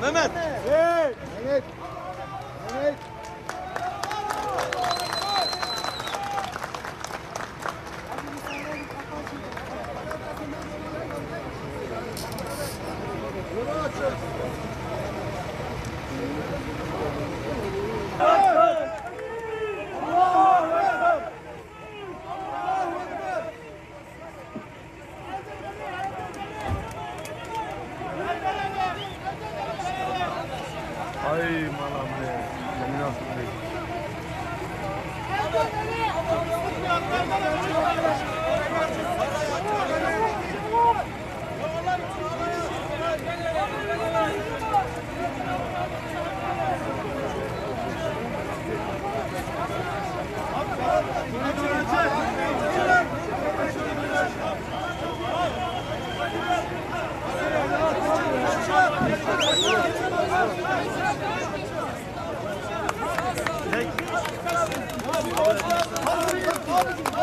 Mehmet. Hey. Mehmet. Mehmet. Mehmet. आई मला म्हणजे जमीन असते Thank you.